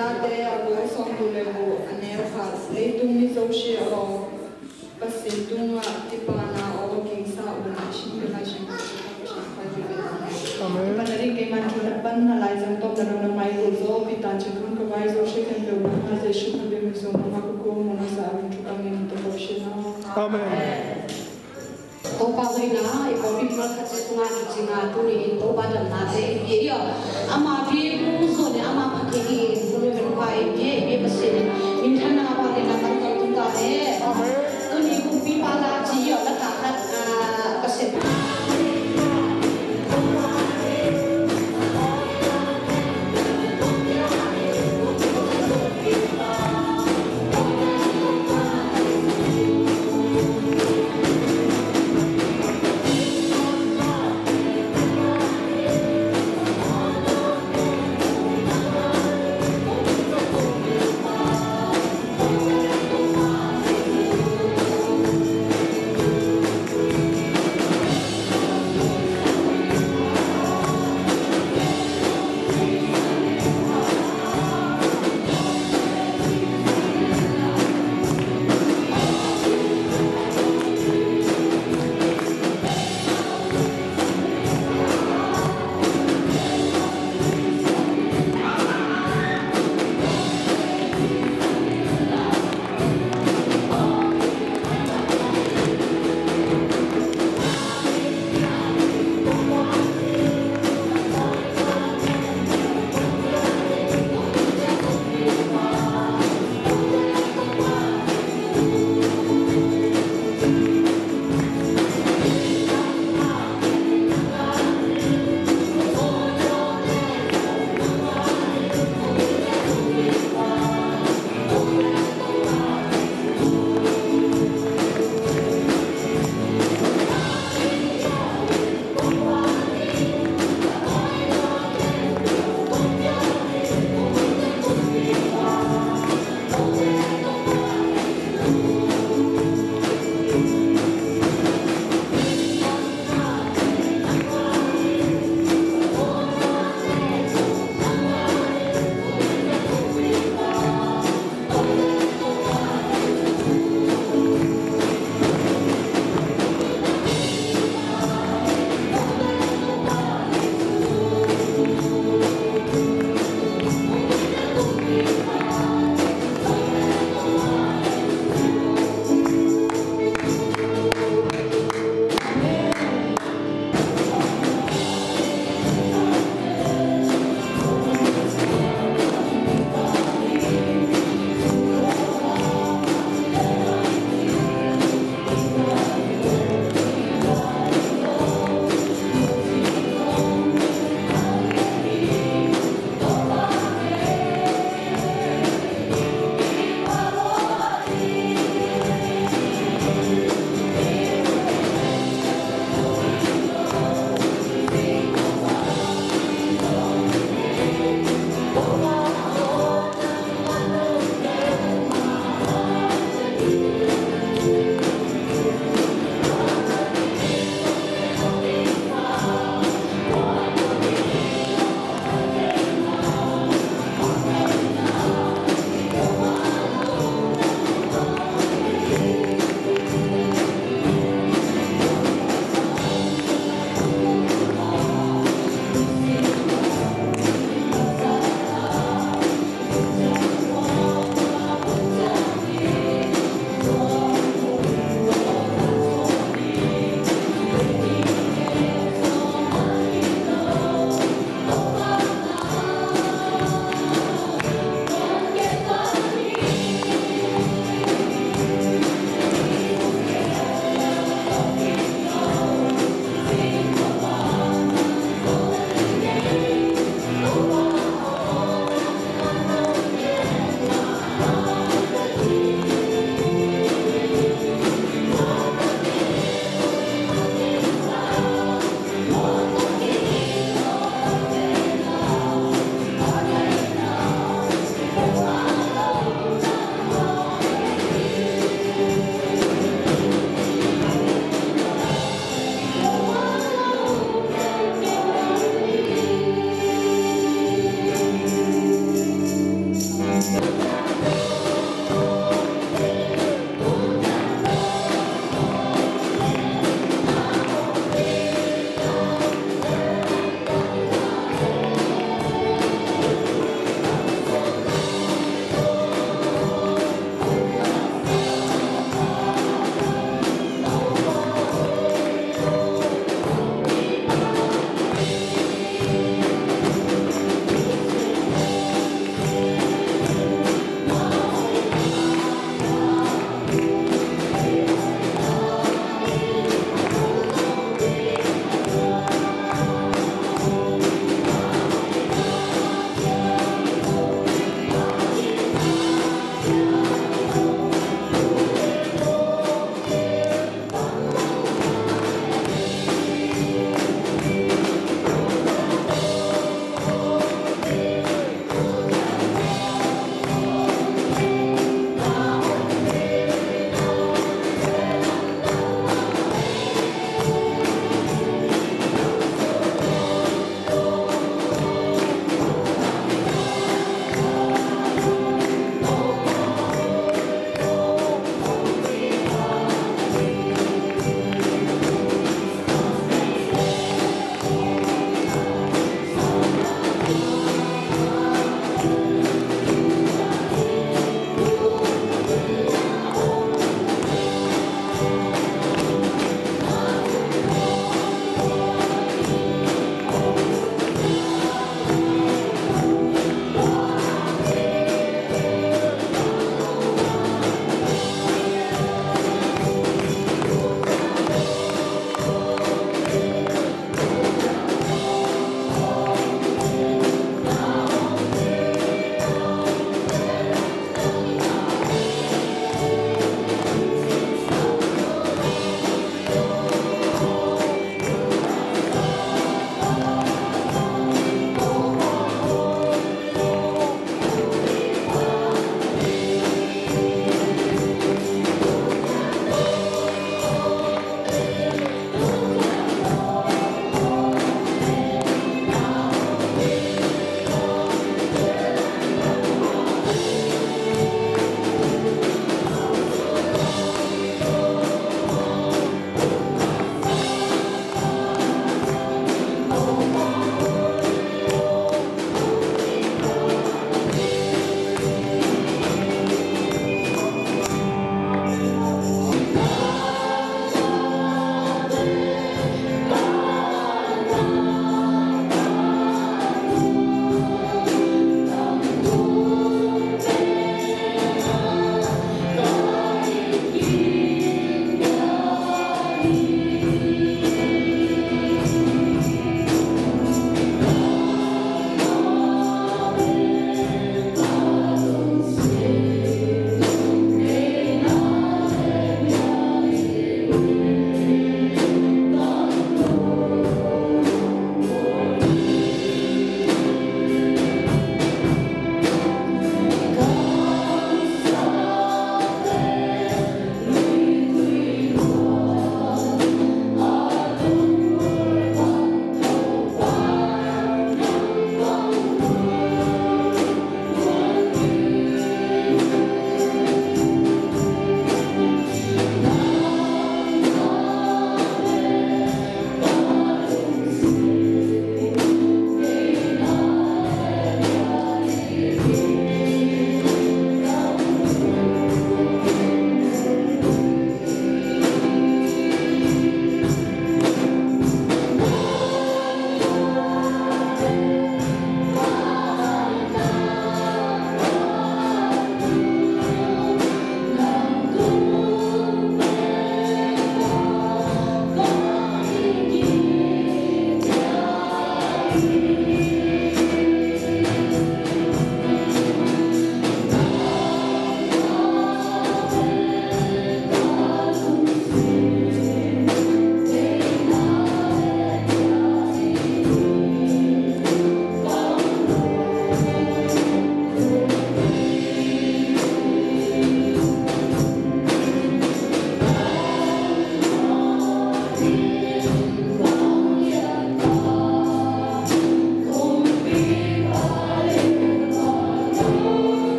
Lade agorsondulebu neofas eidum mizoshi o pasilduma tipana o kingsa una shimpila shimpila Panarin ke man chula pan na lai zam top dalam na mai zo pita chakun ko mai zo shi kan lo na ze shi kan bim zo ma ko ko mo na sa avin chuka mi to ko shi na Amen to pa zai na e ko bi ma kha che tuna ki chi na tu ni in to ba dan na ze ye yo ama bi mu zo ne ama pa ke ni बाई ये बच्चे इंटरना वाले ना कर दूंगा है और उन्हीं को भी पाला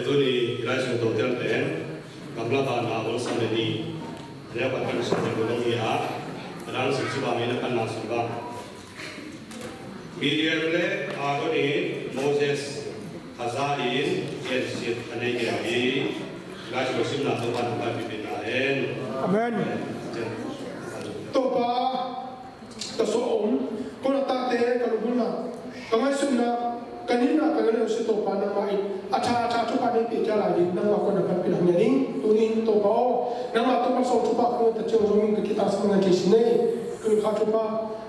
Peturi Rajiv Dotel Ten, Kamla Ba Na Bol Sam Ledi, Ria Ba Kan Sam Ledi Bol Ya, Ran Sam Suba Mina Kan Na Suba. Miriam Le Agoni Moses Hazain Yen Sit Ane Yahi, Rajiv Sim Na Toba Na Ba Bibin Aen. Amen. Toba, tasoo on, kung natate, kalubuna, kamay sumna, kanina kagano si to pa na mai acha acha to pa ni pija la din nang ako na pat pinang yaring tunin to pa o nang ato pa so to pa ko ta chong zoming ka kita sa mga kisinay kun kha to pa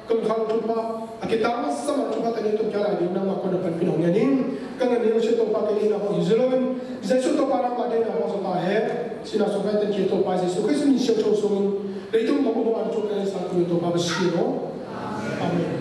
kun kha to pa akita mas sa mga to pa tani to kya la di nang ma ko na pa pi nang ning ka nga ni si to pa kanina ko izolon isa so to pa na ma din ako so pa he sina so ka ta chi to pa si so kasi ni si to so ni Leitung kapo mo ang chokay sa kuyo to pa ba siyo? Amen.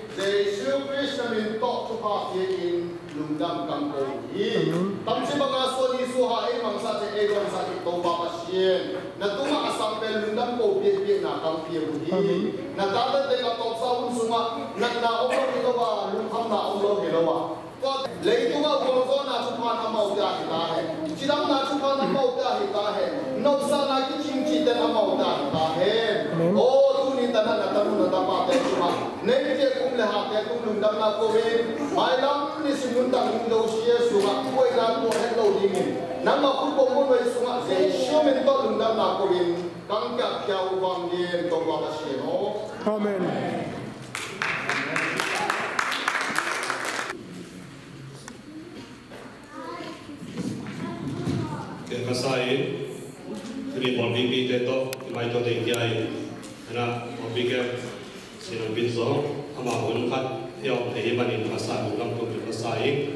Jai Sri Krishna min tok tu pakai in lunggam kampung ini. Tapi si bangsa so di suha ini bangsa si ego bangsa si tomba pasien. Nanti mah sampai lunggam kau biar biar nak kampi aku ini. Nanti ada tengah tok sahun semua. Nanti nak umur kita wah lunggam nak umur kita wah. Kau lagi tu mah kau so nak cuma nama udah kita he. Jika nak cuma nama udah kita he. Nampak nak cincin dan nama udah kita he. Oh ta na tamu na tapa te kuma nei te kum le ha te kum lu da na ko ve mai la ni si mun ta do si su ma ku e na ko he lo di ni na ma ku ko mun ve su ma se shu men to lu da na ko ve kan ka kya u ba ni to ba da si no amen Kerana saya, ini bonding kita itu, kita itu tinggi aja. Kiai ana bon bibi sino binzo ama hun khat yo te manin kasa lam to kasai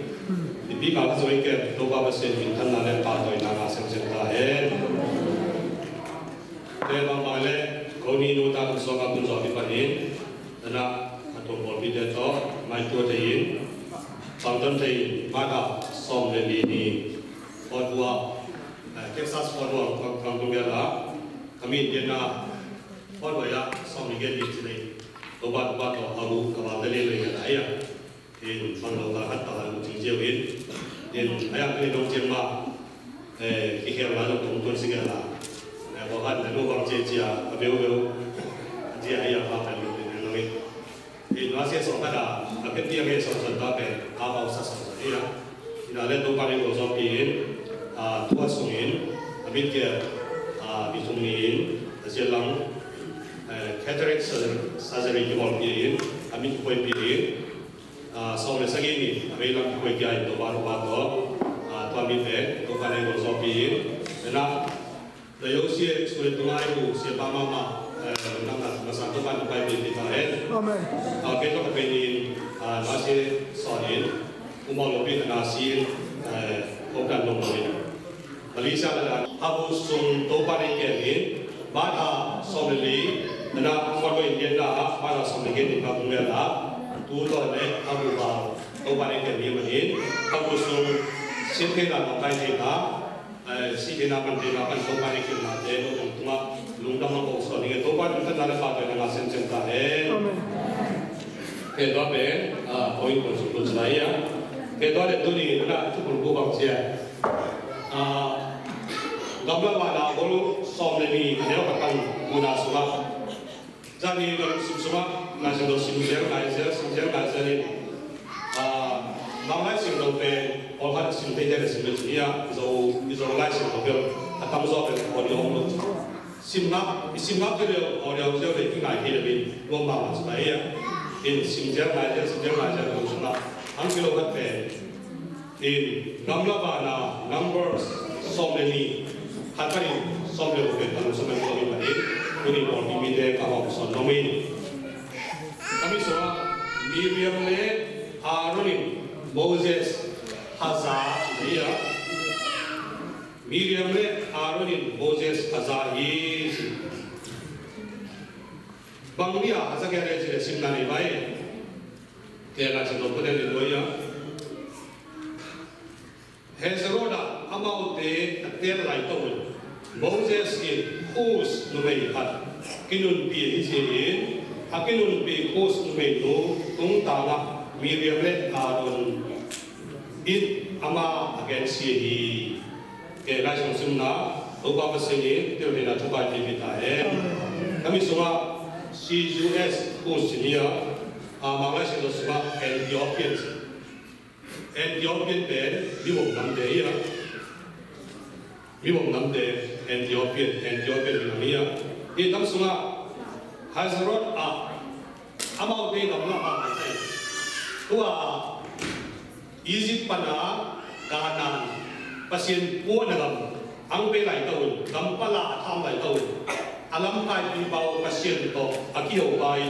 bibi ka zo ke to ba ba se bin than na le pa to ina na sem sem ta he te ma ma le ko ni no ta so ka kun zo bi panin ana to bon bibi te to mai to te yin Sang tân thì mà đã xong về đi đi. Fort Worth Texas Fort Worth from from Together kami dia na Fargo ya, sama juga di sini. Lepas lepas tu, aku kawat lelai yang ayah. Dan fargo lah hatta aku tinjauin. Dan ayah pun dong cuma, eh, kira mana tu mungkin sih kena. Eh, bahkan dengan orang cecia, abu abu, dia ayah apa ni? Dan kami, dan masih sokat dah. Tapi dia masih sokat dah. Dan kau sah sah sah. Ia, ini ada tu paling kosong pin, ah, tuas pin, abis dia, ah, bisung pin, hasil lang. 캐드릭 사제는 사제는 이번 비리인 아민 코이 비리 아 서울의 사기니 아메리칸 코이 기아이 또 바로 바로 아또 아민데 또 가네 고소 비리 나 레오시에 스쿨에 또 아이고 시에 바마마 나나 마산 또 바로 바이 비리 다해 아멘 아 계속 그베니 아 마시 서린 우마로 비리 나시 오간 놈이 알리샤라 하부 손또 바리 켈리 바다 소르리 နာဖတ်ဝင်ပြန်တာပါတော်ဆောင်ကြီးတွေဘာလို့လဲလားသူတော်လည်းအဘူပါတော့ပါနေတယ်မြေမင်းအဘူဆုံးစိတ်ထဲကမပိုင်သေးတာအဲစိတ်နာမတေကပန်တော့ပါနေကျလာတယ်တော့တော့လုံးတမဘောဆောင်ကြီးတော့ပါတယ်ကျန်တယ်ပါတယ်ငါစင်စင်တာလေကဲတော့ပဲအဟိုဘုဆုံးလို့ဇာယာကဲတော့လည်းသူနေလားအခုဘုဘောက်ကြီးအာဒဘလာလာဘလို့ဆောင်နေပြီလည်းပတ်တယ်ဘုနာဆိုတာ jani ga sum suba na se do sim zer na zer sim zer na zer ni a ma sim do pe o ha sim te de sim ni ya zo zo la sim do pe a tam zo pe o ni o sim na sim na ke o ni zo de ki na ke de bi lo ma ma sa ya in sim zer na zer sim zer na zer do suba an ke lo ka pe in gamla bana numbers so many hatari so many of them so many uniform imide kahokson lomin. Kamiso Miriam le Aaronim Moses Hazariya Miriam le Aaronim Moses Hazariya Banglia hazakere sile simnani bai Tela sino pudeni doya Hezroda amau te tela ito Moses in cause domain hat kinun pi hisin akinun pi kos no mei to, tung tala miriamle adon it ama against ye ke la jong sum na o ba ba sin ye te le na tu ba ti mi ta e kami so ma CUS cause ni a ama la jong sum ba e di options and the option bed ni wo nam de i a mi wo nam de Ethiopian Ethiopian ni ya i tam sunga Hazrat a amau de nam la ba ai tua Egypt pana kanan pasien po na gam ang pe lai tawul gam pala tham lai tawul alam kai pi bau pasien to Akio bai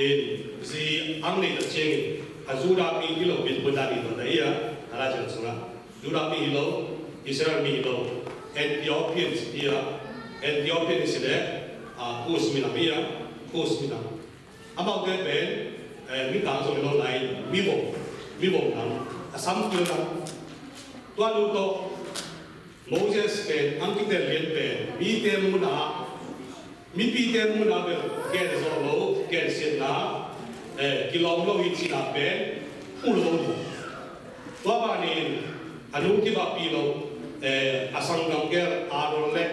in zi ang nei da cheng azura mi ilo bil budani to da ya ala jan sunga dura mi ilo 이스라엘 미이도 에티오피아 에티오피아에 아 코스미나 미야 코스미나 아마 그게 에 미강소로 라인 미보 미보나 삼교나 또한도 모세스 께 안기텔 옌페 미테무나 미피테무나 게르소로 게르시나 에 길로로 위치나페 훌로도 또바니 아누키바 삐로 asangamker adorle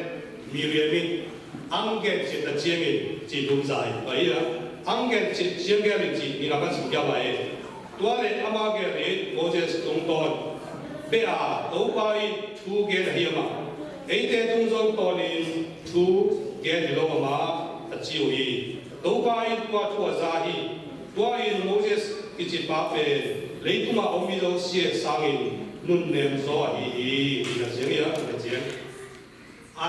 miriamin angel che ta chienge chi dumzai paya angel che chienge le chi miraka sukya bae tuale amage le moses tungton be a opai thu ge le yama eite tungzon tolin thu ge le lo ma ta chi oi opai kwa thu azahi tuai moses ki chi pa pe le tuma omi lo sie sangin lutlem zohi na zeriya na jen a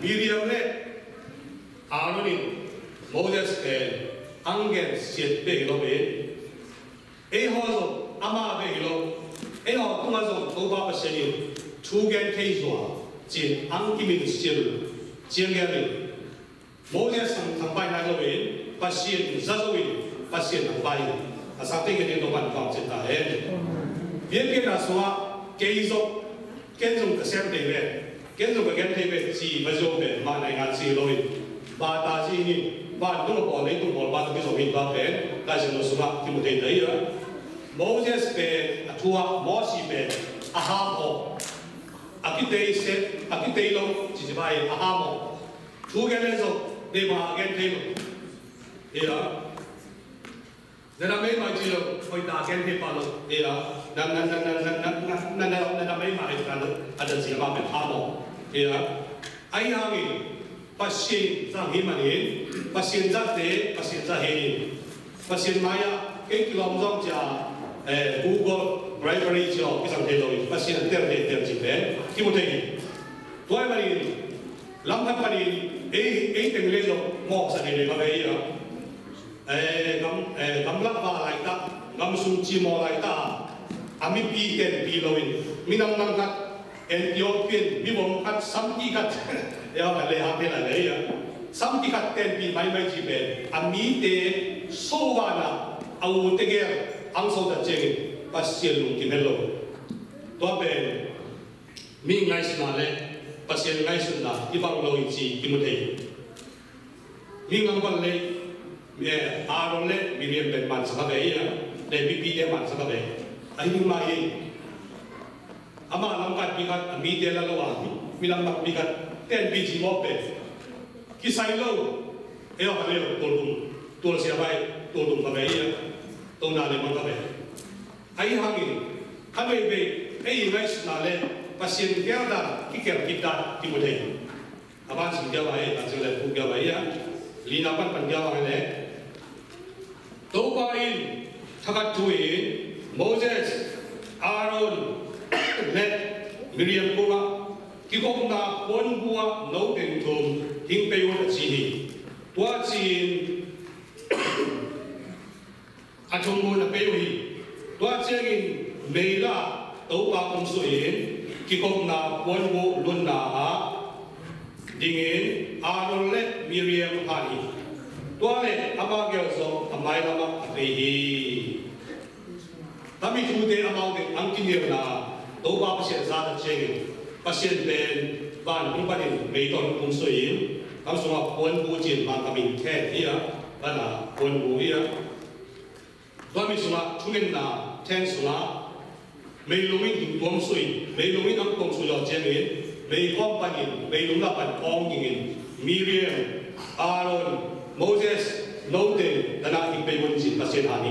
miriam le aronin moses el angel siet be lo be e ho zo ama be lo e ho kuma zo to ba ba sheni chu gen kei zo jin ang ki min siel jin gen le moses ang thang bai na lo be pa sien za zo be pa sien ang bai a sa te gen to ban ka chen ta e bien bien na so kế dục kiến dùng cái xem đề về. Kiến dùng cái kiến đề về chỉ và dùng về mà này ngàn gì lôi và ta chỉ nhìn. Và đúng là bỏ lấy đúng bỏ ba cái dùng hình ba về ta sẽ nói suma thì một thế đấy rồi Moses về à thua. Moses về à ha ho à cái đây sẽ à cái đây lâu, chỉ chỉ bài à ha ho thu cái này rồi, để mà cái thêm. Đi đó. Giờ là mấy bài gì rồi phải cái thêm bao lâu đi đó na na na na na na na na na na mai mai ka lo ada ci ma be ahamo era ai hangi pasien sa hi mani pasien za te pasien za he pasien à? ke kilom zong cha Google Library cho cái dòng thế rồi bác sĩ tiền tiền tiền gì bé. Khi một thầy, tôi mà đi lắm thằng mà đi ấy ấy từng lên rồi ngọ sẽ đi vào đây rồi gam gam lắc vào lại ta gam sung chi mò lại ta ami pi ken pi loin minang nang kat Ethiopian mi bom kat sam ki kat ya phải le ha pe la le ya sam ki kat ten pi, mai mai ji be ami te, so wa na, au te ge ang so da che ge pas pasien lung ki melo to be mi ngai sna le pas pasien ngai sna i bang lo i chi ki mu thei mi ngam ban le me eh, a ro le mi riem ben ban sa be ya le bi bi de ban sa be ahimayin. Ama langkat bikat amide la loahi, milangkat bikat ten biji mope. Kisai lo, eo haleo tolum, tol siapai tolum kameia, tong nale mong kabe. Ai hangin, kami be, ai wes nale, pasien tiada kikir kita timudai. Abang singgah bayi, abang singgah buka bayi ya, lina pan panjang bayi. Tau bayi, thakat tuin, Moses, Aaron, let Miriam Kura, Kikokna, Ponbua, no dentum, Hingpeo Zini. What's in Atongo na Peohi? What's in Meila, Toba Kumsuin, Kikokna, Ponbu Lunda, Dingin, Aaron, let Miriam Hari. Tualet, Abagel, so, Amailama, Apehi mi thu te amau de ang kinh nghiệm là to ba pa se za da cheng pasien ben ban ni pa ni me ton kum suy, yin kam so ma pon bu jin ma ka min khe hia ba na pon bu hia to mi so ma thu ne na ten so ma me lu mi hin tom so yin me lu mi ang tom so yo chen yin me kom pa ni me lu na pa ong Miriam Aaron Moses Note, đàn anh bị quân chính và xuyên hà ni.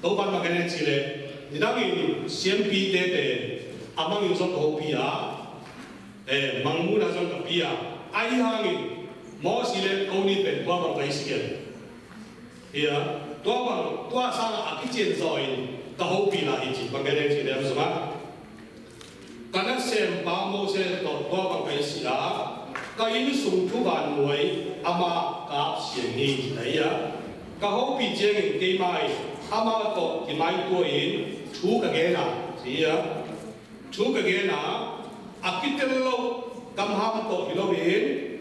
多办个呢之类，你当你先比得的，阿妈有说好币啊，诶，盲目那种投币啊，爱行的，某些嘞高利贷多办贷的，是啊，多办多少阿去借少银，都好比啦，伊前办个呢之类，不是吗？今日先把某些多多办贷些啦，伊因素出办为阿妈甲先呢，是啊，个好比借个几万。Hamato Imaikoin Chukagena. See ya? Chukagena Akitelo Kamhamato Hilovin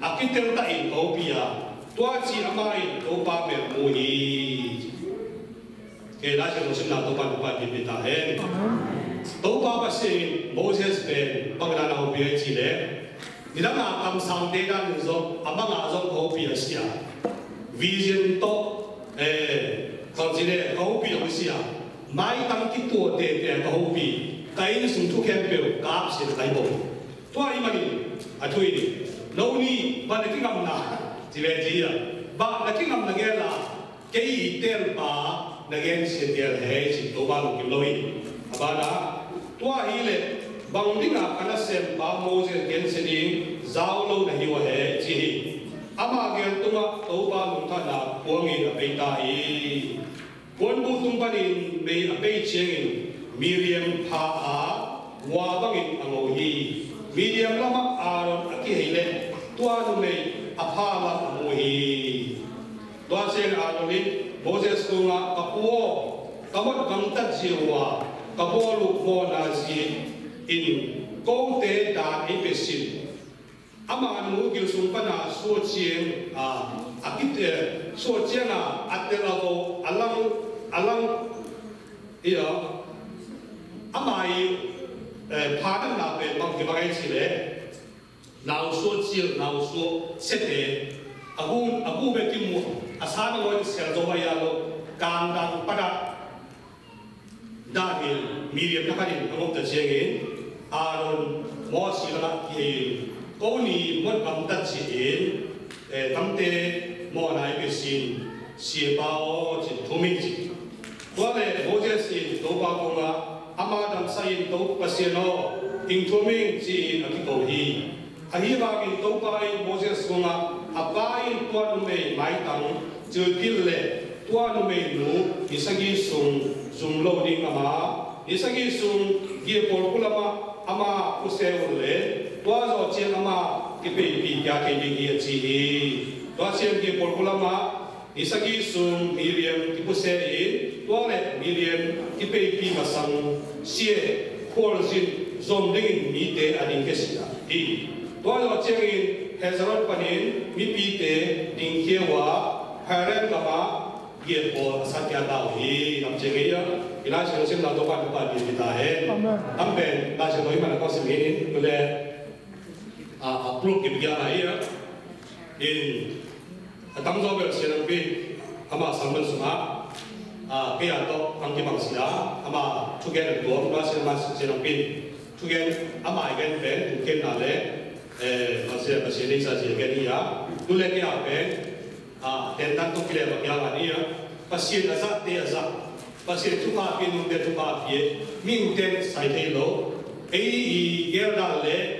Akitelta in Opia. Tuachi Amai Opa Mermuni. Okay, that's the Muslim Natopa Nupa Bibita. Topa Basin Moses Ben Pagdana Opia Chile. Nidana Kam Sangdega Nizo Amanga Zong Opia Sia. Vision Top. Eh, kon chi le ho pi a sia mai tam ki tu te te ho pi kai ba ne ki ngam na chi le chi ya ba na ki 阿妈见东啊，都把龙他拿光银阿贝大伊，光布东巴银被阿贝千银，米廉帕阿瓦邦银阿罗伊，米廉拉玛阿罗阿基黑勒，多阿努内阿帕拉阿摩伊，多阿些阿努林，摩西斯东啊，阿波，阿莫甘达吉瓦，阿波鲁波拿吉，因高铁达伊贝辛。aman mugil sumpana socien a akit sociena atelavo alang alang iya amai phadan na pe mang ke bagai chile nau so chil nau so sete agun agu be ki mu asana lo ser do ya lo kan dan pada dahil miriam nakari ngom ta jenge aron mo silana ki 高你莫感得是因，诶，当地莫来个心，是包真聪明子。我嘞，我这是都包公啊，阿妈当啥人都不是咯，挺聪明子阿去投伊，阿希望因都包因我这公啊，阿爸因多努没买当，就给嘞。tua nu me nu isagi sung sung lo ding ama isagi sung gie por kulama ama useu le tua zo chen ama ki pe pi ya ke ding ye chi hi tua sum miriam ki pu se ri tua ne miriam ki pe pi ma sang sie kol jin zon ding panin mi pi haran ka ma ye po sa kya da hi nam che ge ya ila chen sim da do pa pa bi amen ta che do i ma ko approve kebijakan ia in atang jawab sedang pi ama sambil semua ke atau angki manusia ama tujuan dua dua sedang sedang pi tujuan ama agen pen mungkin nale eh masih masih ini saja agen ia dulu ke apa ah tentang tu kira kebijakan ia pasti nazar dia nazar pasti tu apa pun dia tu apa dia mungkin saya tahu eh ia dah le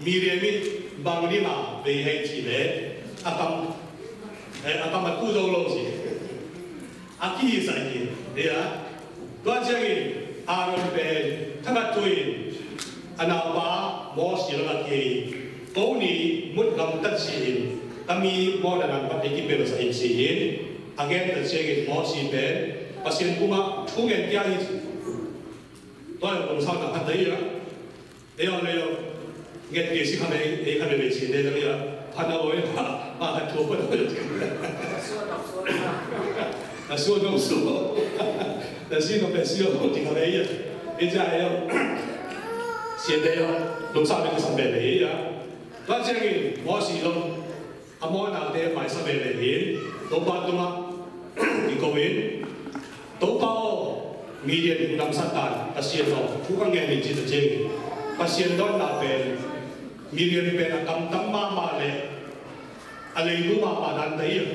미래미 방리마 베이헤치베 아까 아까 막 꾸정로지 아끼니 사이니 내가 도와주기 아론베 타마토인 아나바 모시르마케 오니 못감 뜻이 kami mau dalam patiki beres insihin agen tersegit mau si ben pasien kuma tungen tiahi tuan kumsal tak ada ya leon leon get the issue of a hundred and ten days later, Panawa, Paha Topa, the sword of Sumo, the sin of Pesio, the Haleya, Israel, Sendeo, Luxabi Sambeleya, Lajangin, Wasilo, Amon out there by Sambeleya, Topatuma, Nikoin, Topao, Median Namsatan, Asiano, Kukangan in Jitaji, Pasian Don Label, na kam tam ma ma le. Ale lu ma ma dan dai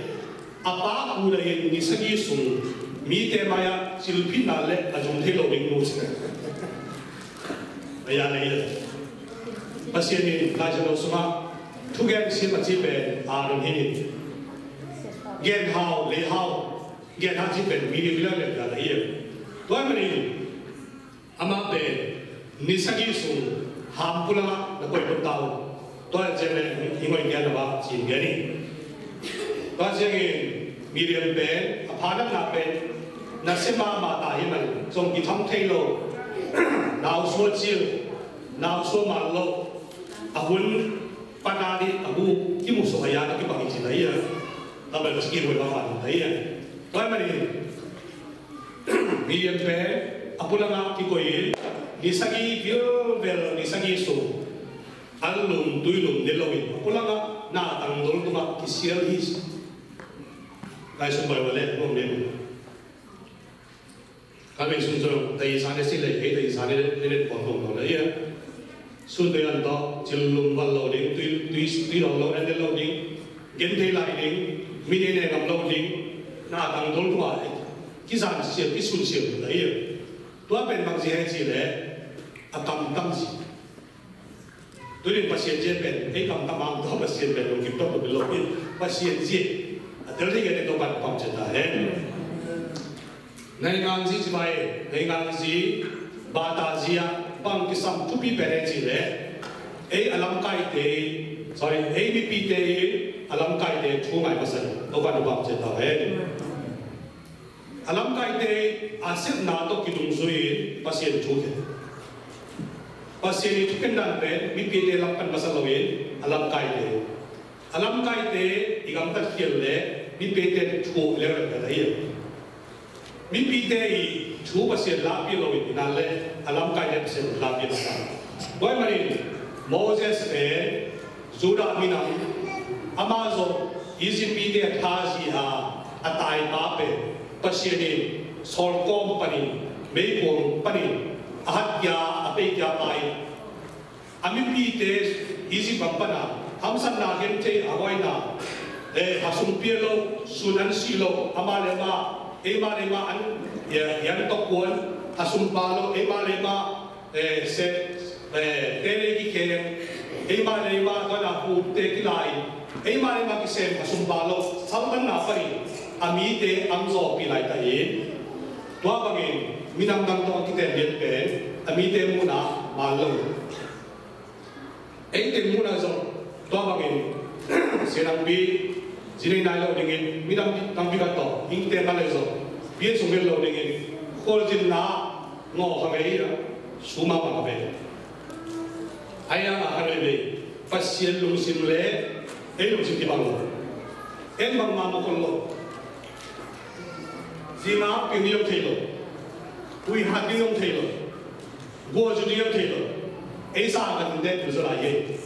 apa u le ni sa gi sung. Mi te ma ya sil phin na le, a jong the lo ding nu chi ya le ya. Pasien ni, la ja lo suma thu gen si ma chi pe, a ron hi ni. Gen hao, le hao, gen ha chi pe, mi ni la le da la ya. To ma ni ama pe, ni sa gi sung ham pula na koi pun tau to je le ingoi gyan ba chin gani to je ngi medium be apana na be na sema ma ta hi man song ki thong thei lo nau so chiu nau so ma lo a hun pana di abu ki mu so ya ki pa ki lai ya ta ba ki ro ba fa lai ya to ma ni medium be apula nga ki ko yi ni sagi vil vel ni sagi so alum tuilum nelowin apula nga na tang dol kuma ki sial his kai sun bai wale mo me kami sun so dai sane si le he dai sane le le pon pon le ya sun dai an to chilum wal lo ding tui tui tui lo lo and lo ding gen thei lai ding mi ne ne gặp lo ding na tang dol kuma ki san si ki sun si le ya tua ben bang si hai si le During pasien pen, ei kam tamam do pasien pen lo kipto ko bilo in pasien je. Adali gane do ban pam chata hai. Nai ngan ji jmae, nai ngan ji bata jiya pam kisam tupi pere ji le. Ei alam kai te, sorry, ei bi pi te alam kai te thu mai pasan do ban pam chata hai. Alam kai te asir na to kidung sui pasien thu hai. pasien itu pasilitkendan pe mipi de lapkan basalawin alam kaite alam kaite igam tak kiel kielle mipi de chu leran da dai mipi de i chu pasien lapi lawin inale alam kaite pasien lapi sa boy mari moses pe zura minam amazon izipi de thazi ha atai ba pe pasilin solkom panin meikom panin ahatya पे क्या पाए अमिपी ते इजी बपना हम सब नागिन थे अवैना ए हसुंपियलो सुनंसीलो हमारे मा ए मारे मा अन यान तो कौन हसुंपालो ए मारे मा ए से ए तेरे की के ए मारे मा तो ना पूते की लाई ए मारे मा किसे हसुंपालो सब बन्ना परी अमी ते अंजो पिलाई ताई तो आप अगेन मिनाम तंग तो अकिते बिल्पे te amzo pi ami te mu na ma lo em te mu na zo to ba nge se nang bi jini nai lo dingin midam tang bi ka to ing te ka le zo bien sung lo dingin kol jin na ngo ha me ya su ma ba be aya ma ha be pasien lu sim le e lu sim ti bang lo en bang ma mo kon lo ji ma pi ni yo te lo ui ha pin yo te lo 구워주리옵게도 A사가 근데 무슨 아예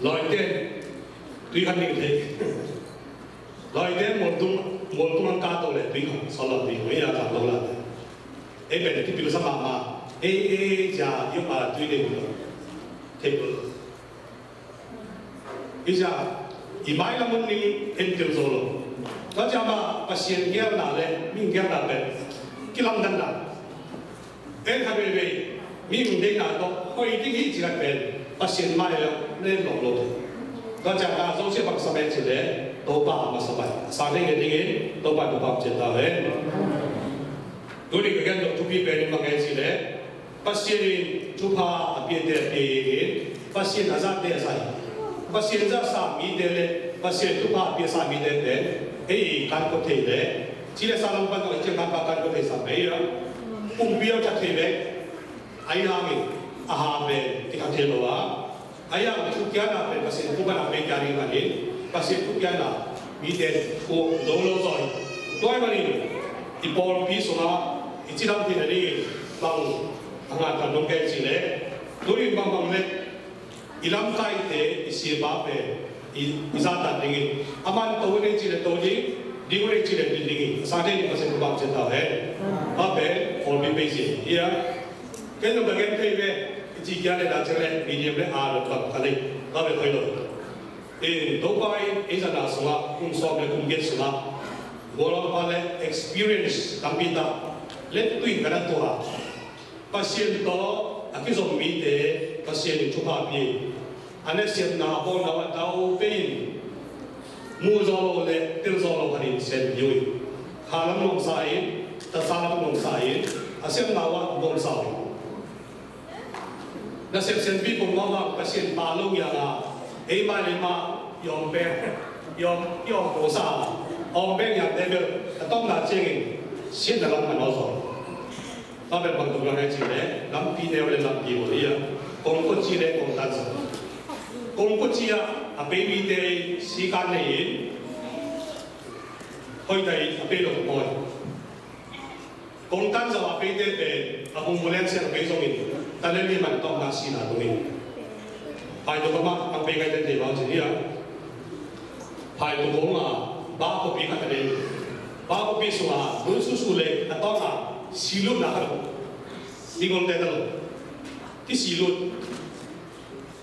라이덴 뒤한테 돼 라이덴 뭔동 뭔동한 까도래 뒤가 살라디 왜야 잡라라 에베 티피로 삼아마 에에자 이마 뒤되고 테이블 이자 이마이라 문님 엔트로 솔로 다시 아마 빠시엔 게나래 민게나래 기람단다 Den har vi ved. Min del er dog, og i det hele tiden vel, og sin mig er lidt lovlød. Når jeg har så set baksa med til det, dog bare med sig mig. Sangen er det ikke, dog bare med baksa til det. Du er ikke gæld, du bliver bedre med sig det. Pasien du har at blive der bedre, pasien har sagt det sig. Pasien har sagt mig det, pasien du har at blive sagt mig det, hey, kan du til det. Til det salon på, at jeg kan kan du til sig med, ပုံပြောက်ချက်တွေပဲအိုင်ရာမေအဟာပဲတိကတယ်လို့ပါအိုင်ရာမသူကျန်တာပဲပစေကိုကနာမေကြရပါလေပစေကိုကျန်တာမိတဲ့ကိုလုံးလုံးစော်တော့မနေဒီပေါ်ပြီးဆိုတာအစ်ချမ်းတင်နေဘောင်းအငါကတော့ကဲစီလေတို့ရင်ဘောင်းဘောင်းလေအီလမ်ကိုက်တဲ့အစီဘာပဲ izata dingin aman tawene chile toji decorate ကြည့်တဲ့ building ကိုအစားထိုးနေမှာစလို့ပါဖြစ်တာပဲဟုတ်ပဲ for me base ဒီရကဲလို့ဘယ်ကနေပဲအကြည့်ရတဲ့ဒါချက်နဲ့ medium နဲ့အားလို့ပတ်ခလိုက်တော့ပဲခွေလို့အဲဒုပိုင်းအစနာဆိုတာ kun solve နဲ့ kun get ဆိုတာ world of all experience တပိတာ let to in garatua patient တော့အကိစ္စမီတဲ့ patient ထုတ်ပါပြေအနက်စင်နာပေါ်တော့တော့ပင်း be basic ya ke no ba gen kai be chi kya le da che le medium le a lo ba ka le ba be khoi lo e do bai xem sa na so la kum so le kum get so la go lo pa le experience tam bi ta le tu ông bé to ha được ta tông mi te pasien xin là lắm mà nó rồi. Ta na bằng tau pein mu zo đấy lắm til zo lên hari sen yui khalam à sai ta salam long sai asiap na wa bom sai à? siap sen bi pom ma ma pasien pa lo ya la ei ma le ma yom be yom yom ko sa ong be ya de be tong na ching sin da lam ma no zo ta be bang tu la ngai chi le lam pi ne le lam pi bo ya kong ko chi le kong ta sa 公不知啊，啊俾你哋時間嚟，佢哋啊俾落愛。公單就話俾啲誒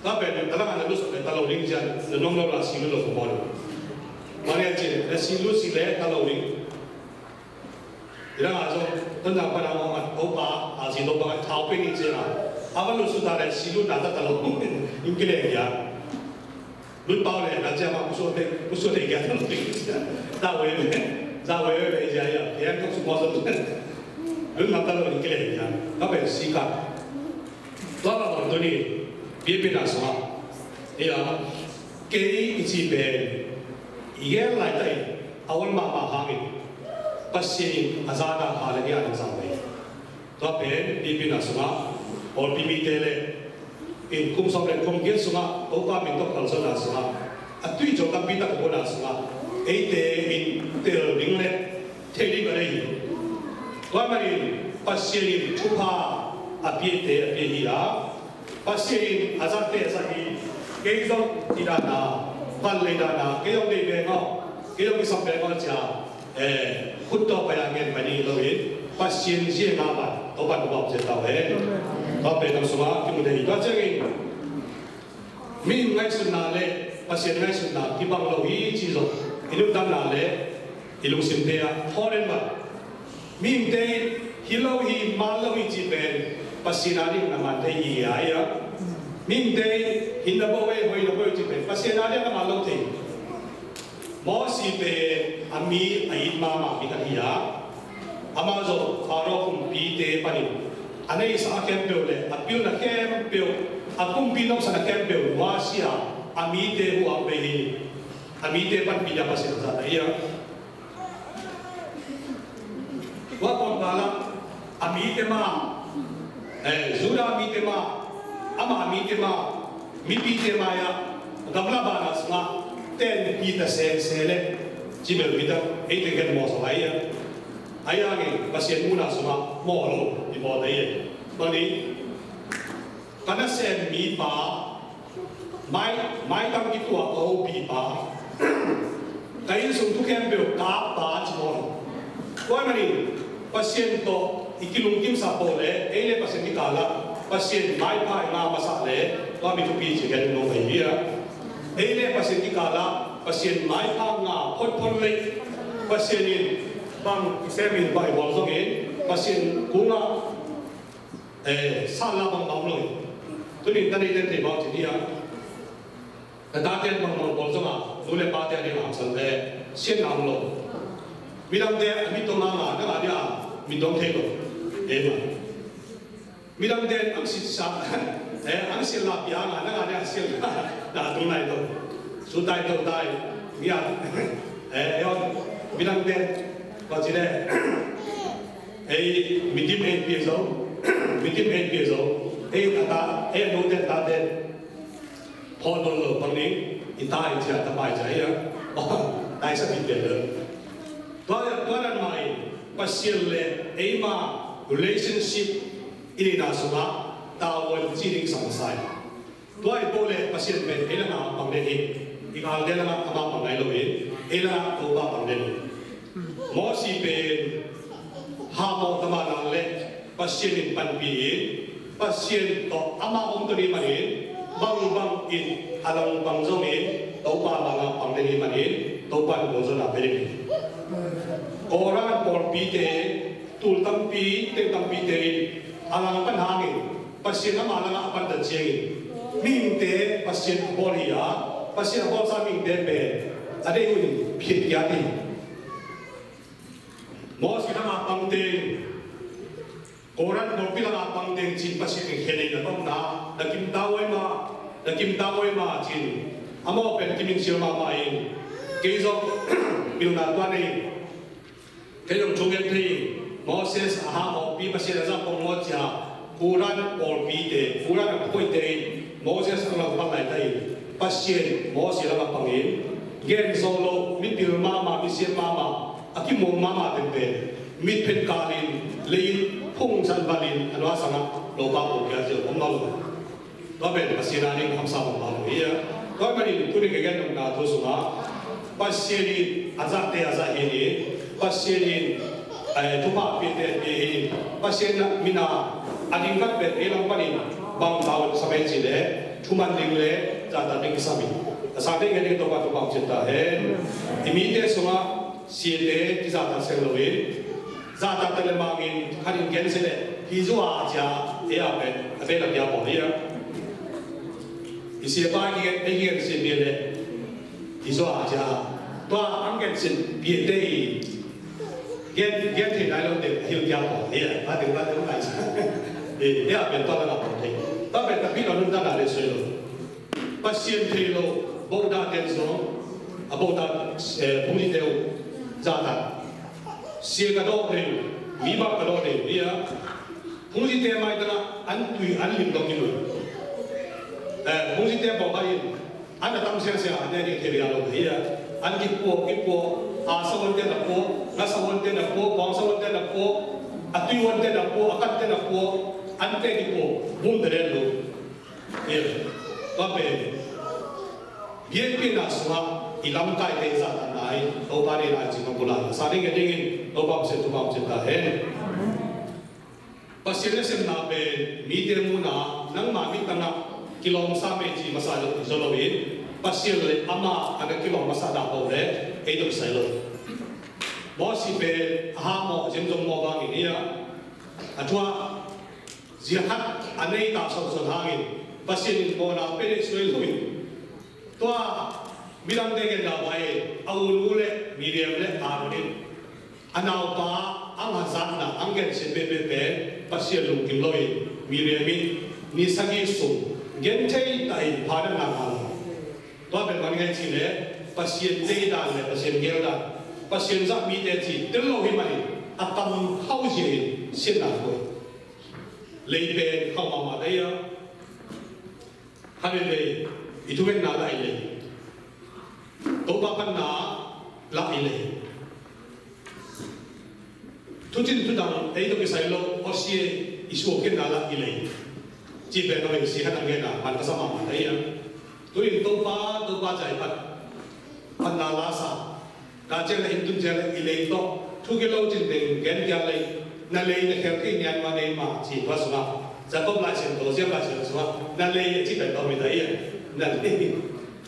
နောက်ပဲတလမန်လို့ဆိုတဲ့တလုံးရင်းကြတယ်လုံးလောက်လာစီလို့ဆိုပါတယ်မနေ့ကျတဲ့စီလို့စီလဲတလုံးရင်းဒါအကြောင်းတန်တာပါလာမှာဟောပါအာစီတော့ပါထောက်ပြနေကြတာအဘလို့ဆိုတာလဲစီလို့တာတလုံးယူကြလေရလူပေါလဲအကြမ်းမှာကုဆိုတဲ့ကုဆိုတဲ့ကြတယ်လို့ပြောတာဝဲပဲဇာဝဲပဲကြာရဘယ်ကောက်စုမဆိုတဲ့လူမတလုံးကြလေရနောက်ပဲစီကတော့တော်တော်တို့နေ ရေးပြတာဆိုတာအေးပါကေအစီပဲရဲလိုက်တဲ့အဝန်မှာပါဟာမင်းပတ်စီအဇာဒဟာလည်းရအောင်ဆောင်ပဲတော့ပဲရေးပြတာဆိုတာ ultimately in kum sobre kum gen suma opa min to khalsa la suma atui jo ka pita ko la suma eite in tel ring le theli bare hi to mari pasiri thupa apie te apie hi la biết thế à biết gì à pasien azate sahi keizong tidana palle dana keizong de bengo keizong isam bengo cha eh hutto payangen pani loin pasien je na ba to ba ba je ta we to pe nam suma ki mu de ba che ge min ngai sun na le pasien ngai sun na ki bang lo hi chi zo ilu dam na le ilu sim te a thoren ba min te hi lo hi ma lo hi chi ben pasinari na mate yi aya min de hinda bo we hoi no bo ti pe. Pasinari na ma lo te mo si pe ami ai ma ma mi ka hiya ama zo kharo kum pi te pani anei sa kem pe le apiu na kem pe a kum pi no sa na kem pe wa sia ami te hu a pe hi. Ami te pan pi ya pasin sa ta ya. Wa kon bala ami te ma အဲဇူရာမီတမအမမီတမမီပီတမယာဂဗလာဘာနစနာတန်ပီတဆယ်ဆယ်လေဂျီမဲမီတအိတ်ကဲမောဆလိုင်ယာအယာငယ်ပစီမူနာစမမောလိုဒီမောတေးမနီကနဆယ်မီပါမိုင်းမိုင်းတမ်ကီတူအကောပီပါတိုင်းစုံသူကံပြောကာပါချမောကိုမနီပစီမူတော့ ikilung kim sa po le e le pasien ni kala pasien mai pa nga masa le wa mi tu pi chi gen no mai ya e le pasien ni kala pasien mai pa nga phot phot le pasienin bang semin bai bol zong in pasien kunga eh sala bang bang loi tu ni tani ten te ba ti dia ta ta ten bang bang bol zong a lu le pa te ni am san de sien nam lo mi dam de mi to ma ma na dia mi dong te lo e ma mi dam de ang si sa eh ang si la pia nga na dia si đã tu nai to su tai to tai mi a eh yo mi đang de và gì đây ấy mình tìm hết biệt dấu mình tìm hết biệt dấu ấy ta ta ấy nô tên ta tên phò đồ lờ bằng nín thì ta ấy ta bài trái á tại sao bị biệt được đó là đó là mày passion lệ ấy mà relationship ininasuma tawon chining samsai toy pole pasien ben elanga pangne hi ikal delanga ama pangai loin ela toba pangne mo si pe ha mo tama nalle pasien pan pi pasien to ama om to ni marin bang bang in along bang zong in toba banga pangne ni marin toba mo zona pe ni koran por pi te tul tam pi te tam pi te ala alang pan hangin pasien ama lang apan da cheng ming te pasien boria, pasien bol sa ming te pe ade yun phiet ya ni mo si na pang ting koran mo pila na pang ting chin pa si ting hele na tong na. Na kim tawai ma na kim tawai ma, chin. Amo pen kim sil ma ma in ke zo bil na twa ni ke jong chung en thi moses ha mo pi pa na za pong mo cha kuran or te kuran ko te moses ang pa lai tai pasien mo si la gen zo mi bil ma mi sir ma aki mo mama tempe mit pen kalin lein phung san balin anwa sanga lo ba ko kya je om lo to be pasina ni ham sa ba lo ya to ba ni tu ni ke gan na to suma pasini azat te azat ทุกภาคเป็นเดีปัจเจนมินาอดีตนักเป็นเรื่องปนิบางดาวสมัยสิเลทุมันดิ่งเลจัดตั้งกิสามีสามีกันเองตัวตัวบางจิตตาเห็นอิมิเตสมาเสียเลที่จัดตั้งเซลวิจัดตั้งเตลมางินขันเกนเซเลฮิจูอาจาเออาเป็นเฟลยาบอลีอ่ะอิเสียบ้านเงี้ยไอ้เงี้ยเสียเบียเลฮิจูอาจาตัวอังเกนเสียเบียเต get get the dialogue that he'll get on yeah but the what the guys eh they have been talking about it တော့ပဲတပိတော်လုံးတတ်တာလေးဆိုလို့ပရှင်ထေလို့ဗုဒ္ဓတဲ့ဆိုအဗုဒ္ဓအဲဘုရားတဲ့ဇာတာစေကတော့တယ်မိဘကတော့တယ်ဒီဟာဘုရားတဲ့မိုက်တနာအန်တူအန်လင်တော့ကိလို့အဲဘုရားတဲ့ပေါ်ပါရင်အန်တမ်ဆရာဆရာအနေနဲ့ထေရရလို့ဒီဟာအန်ကိပေါ်ကိပေါ်အာဆောတဲ့ကော ngasawolte na po bongsawolte na po atuiwolte na po akatte na po ante di po bunderello. Ye kape. BNP na swa ilam kai te sa tanai to pare raji no pula sa ring ding to bab se to bab se ta he pasile sem na be mi te na nang ma mi sa me ji masalo zolo be pasile ama aga kilom masada ho re e do sai lo ဘောစီပေအဟာမောအရင်ဆုံးမောဘာကိနေရအထွာဇီဟတ်အနေတာဆောက်ဆောဟာကိပစိနိမောနာပေဆွေလွေတွာမိလန်တဲ့ကလာပါရဲ့အဝလူလေမီဒီယမ်လေအာရုံနဲ့အနောက်ပါအမဇန်နာအင်္ဂလိပ်စပေပေပေပစိလုံကိလွေမီဒီယမ်နိစကိဆုဂန်ချိတိုင်ဖာရနာကာလာတွာပေမန်ငယ်ချီလေပစိတေတာလေပစိငယ်တာ và xin giác mi tế chỉ lâu hi mày à tâm hậu gì xin là thôi lấy về không mà mà đây á. Hai về, ý thú bên nào lại này tổ ba phân nào lại này thu tin thu đằng ấy đâu cái sai lô ở xe, ý số cái này chỉ về nói gì hết anh nghe nào bạn có sao mà mà đây á. Tôi tổ ba tổ ba chạy bắt phân nào là sao Dacel hindu jale ilai to thugelo jin de gen jale na lei na khel ki nyan ma nei ma chi ba sma jakob la chen to jia ba chen sma na lei chi dai to mi dai ya na lei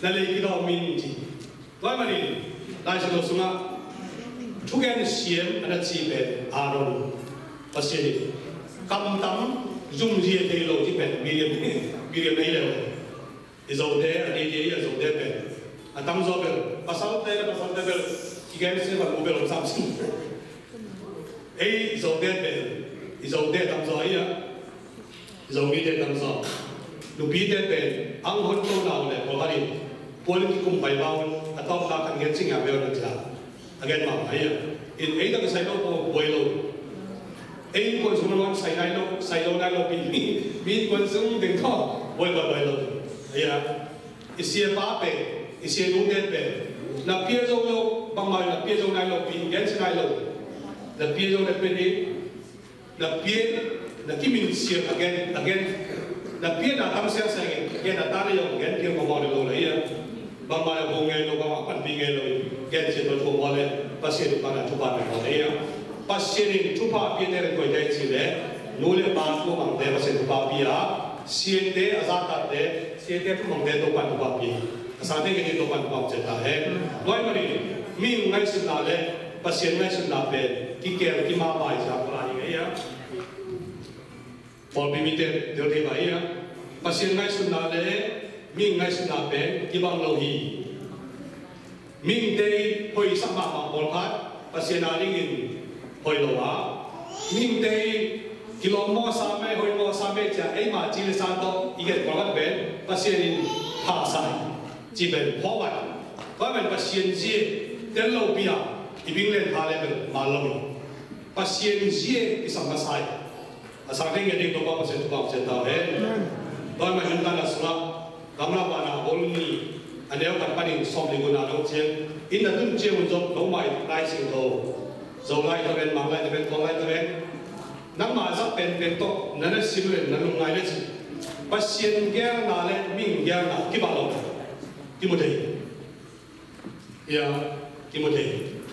na lei ki do mi chi wa ma ni la chen to sma thugen siem ana chi be aron pa se ni kam tam zum jie de lo chi be mi ye mi ye nei le is over there and it is over there အတမ်းဇောပဲပစောတဲ့ပစောတဲ့ 기간에서 한 530. A is of that bell. Is of that tam sa iya. Is of me that tam sa. No be that bell. Ang hon to na ulit. O hari. Politikum by bawon. At ang kakan ng sing abew na siya. Again ma. Iya. In A nang sa ilo po boilo. A kon sumulan sa ilo sa ilo na lo pili. B kon sum ding to. Boilo boilo. Iya. Isiya pa pe. Isiya nung that bell. Na pier zong lo bang mai na pia nai lo pi gen sai lo na pia zo na pe ni na pia na kimin sia again again na pia na tam sia sa again na ta yo again pia ko mo lo ai ya bang mai ko ngai lo bang pan pi ngai lo get se to ko wale pasien pa na tupa me ko ya pasien tupa pi ne ko dai chi le no le ba ko mang de pasien tupa pi ya sien de azat ta de sien de tu mang de to pa tupa pi asa de ke to pa tupa che ta hai loi mari mi ngai sin la le pasien ngai sin la pe ki ker ki ma bai sa la ni ya pol bi mi te de de bai ya pasien ngai sin la le mi ngai sin la pe ki bang lo hi mi te hoi sa ma ma pol khat pasien na ning in hoi lo wa mi te ki lo mo sa me hoi mo sa me cha ai ma chi le sa to i ge kwa ben pasien in ha sa chi ben ho wa ว่ามันประเชียนเจีย thì bình lên hạ lên mà lâu và xe gì cái sao mà sai à sáng nay ngày đi tôi có một sự thuộc sẽ tao hết tôi mà chúng ta là số anh em bolni bạn đi xong som li guna đâu chen in na tun một jom no mai lai sing tho zo lai ta ben mang lai ta ben thong lai ta ben nang ma sa pen pen to na na sim le na nung ngai le chi pasien ger na le ming ger na ki ba lo ki mo dei ya Timoteju.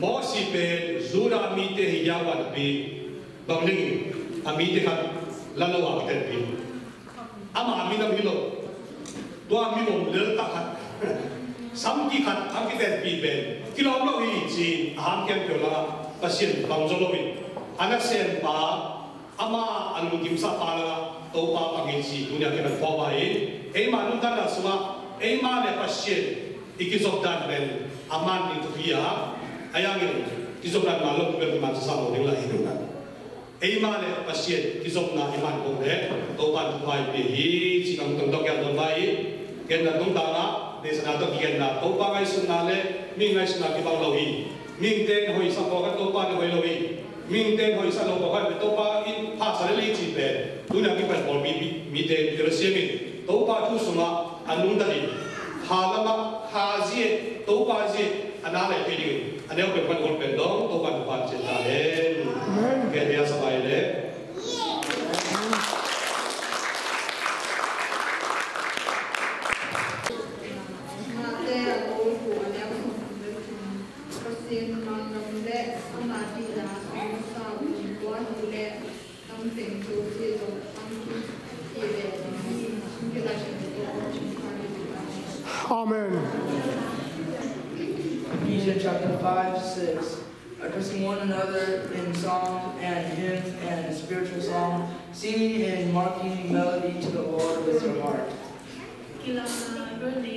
Mosi pe zura amite hi yawat bi bamling amite hat lalo wakter bi. Ama amina bilo. Tu amino lel tak hat. Samki hat amki ter bi ben. Kilo lo hi chi aham kem pyo la pasien bang jolo bi. Ana sen ba ama anu kimsa pa la to pa pa gi ji dunya ke na pa ba e. Ema nungkana suma ema le pasien ikisokdan ben aman itu dia ayangin kisokdan malok ben mansamo nila hidunan Eimane pasien kisok na iman kongre topan tupai pe hi sikang tentok yang terbaik kenda tungtana desa nato kenda to pa ngai sunale mi ngai sunaki bang lohi min ten hoi sapoka to pa ni hoi lohi min ten hoi sapoka topa in pa sa le li chi pe tuna ki pas bol mi mi ten tersiemi topa tu sunga anunda ni halama 가지에 또 가지 하나를 필 요. 안에 오늘 관계를 또 관계 받겠다 네. 그래야 사바이 래. Addressing one another in song and hymns and spiritual song, singing and marking melody to the Lord with your heart. Kilama berni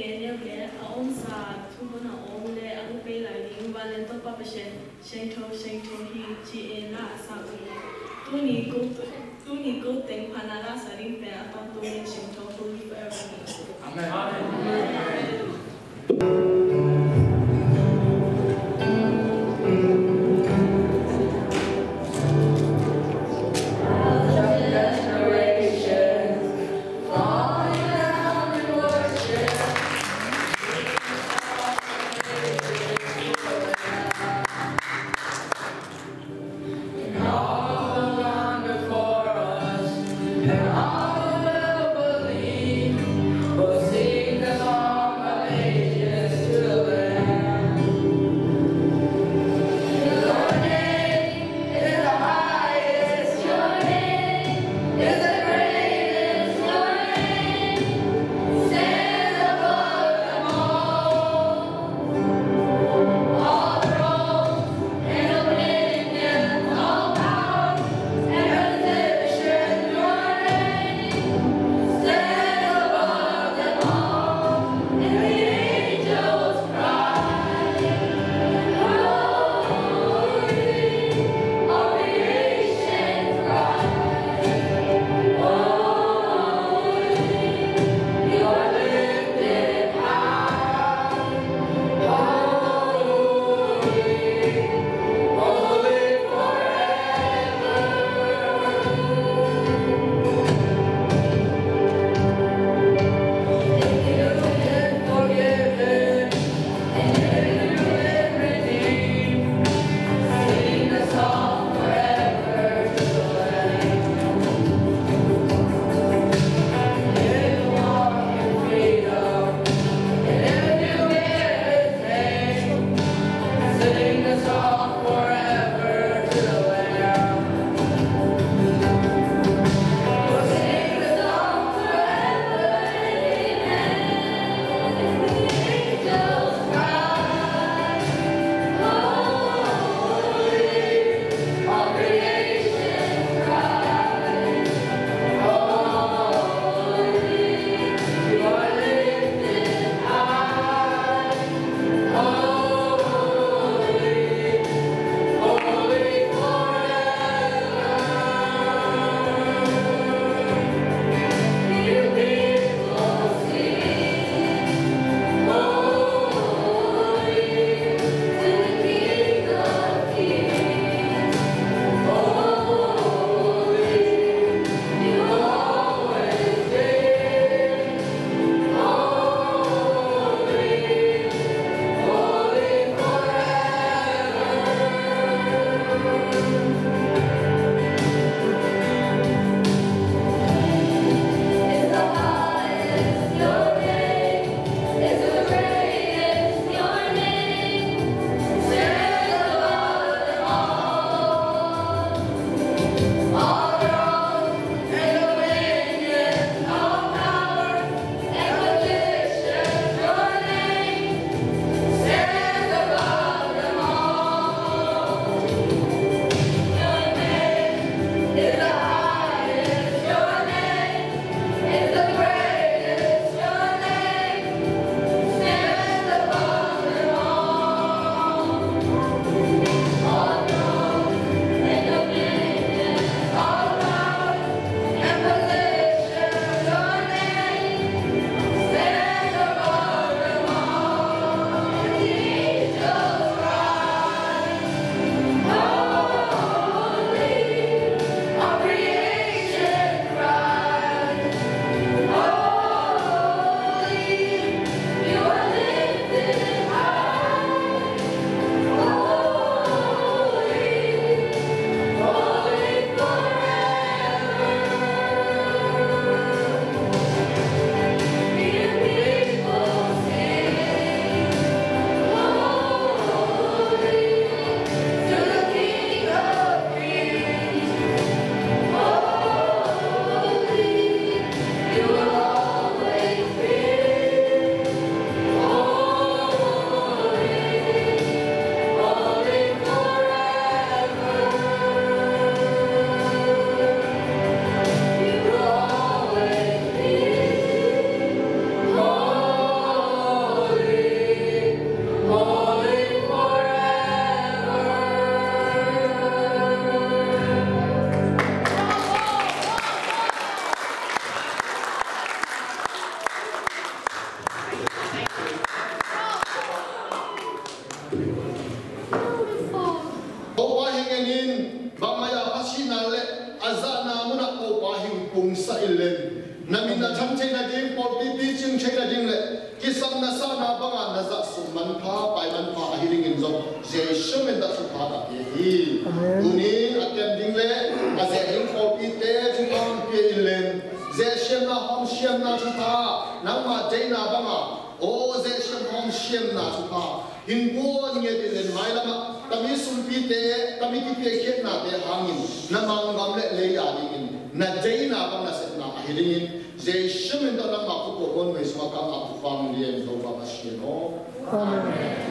ဲ့လေးရာလေးကနဂျိနာဘာနာစစ်နာအဟီရင်ဂျေရှမင်တော်လမ်းမှာဖို့ပေါ်ပေါ်မေဆောကာအဖူဖာမီယံတို့ပါပါရှင်နော်အာမင်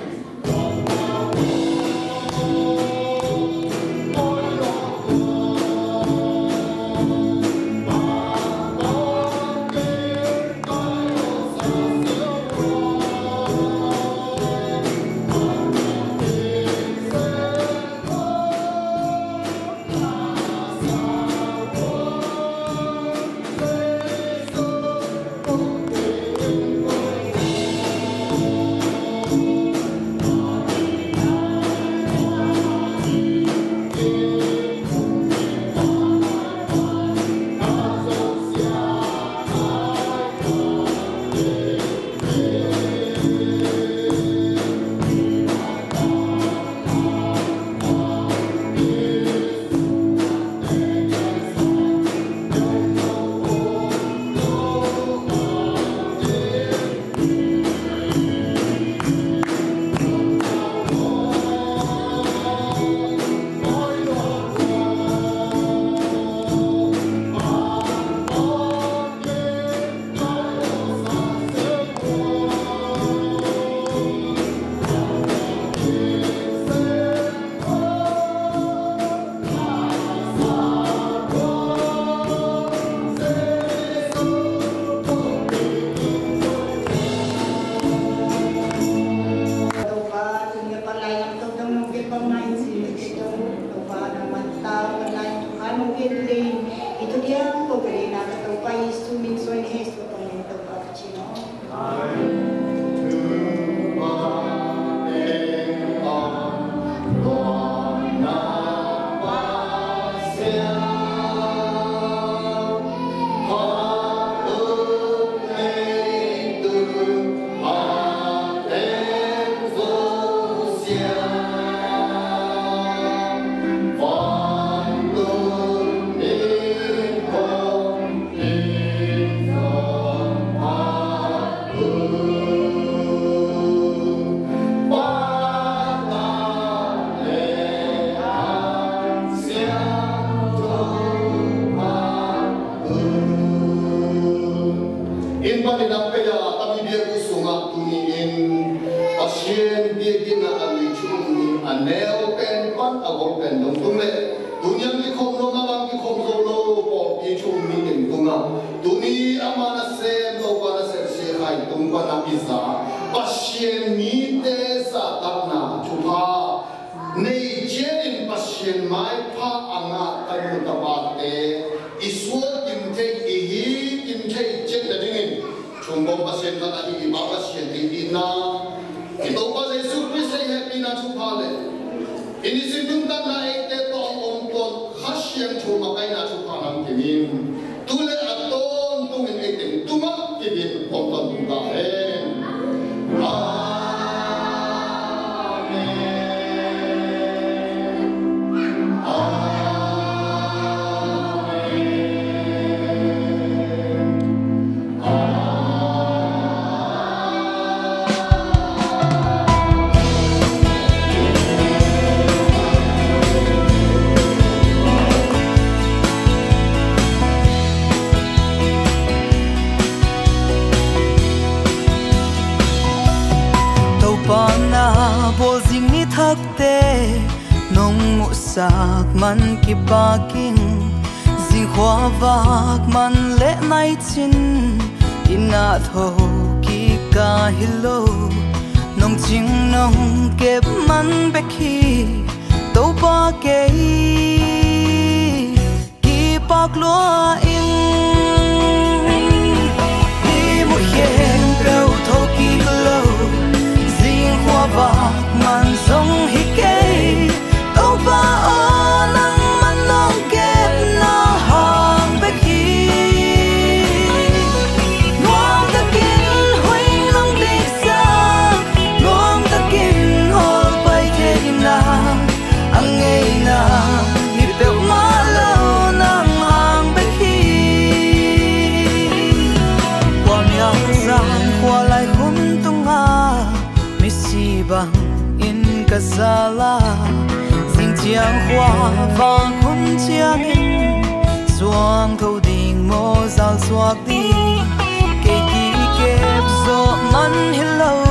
vak man nay chín, chin ina tho ki ka hilo nong ching nong ke man be khi tàu pa ke ki pak lo in đi mu hen pro thâu ki lo riêng hoa vak man song hi ke và khôn chiang in xuang thâu đình mô giao xoạc đi kê kì kẹp dọ mắn hết lâu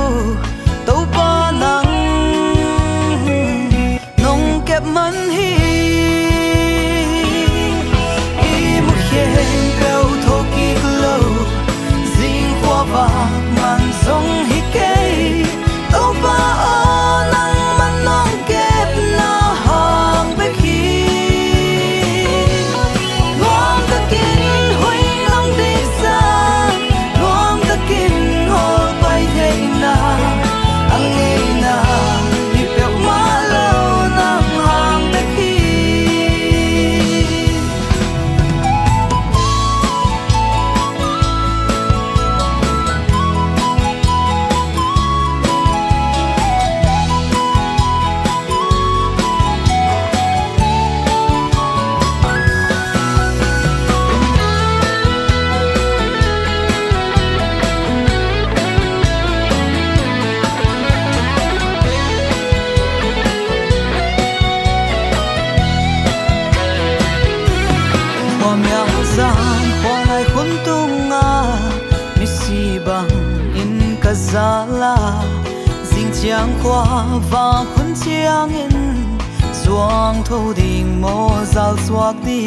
mang thâu đình mô zal swak đi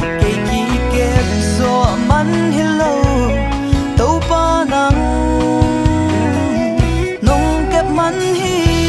kê ki kép so man hello tâu pa nắng nông kép man hi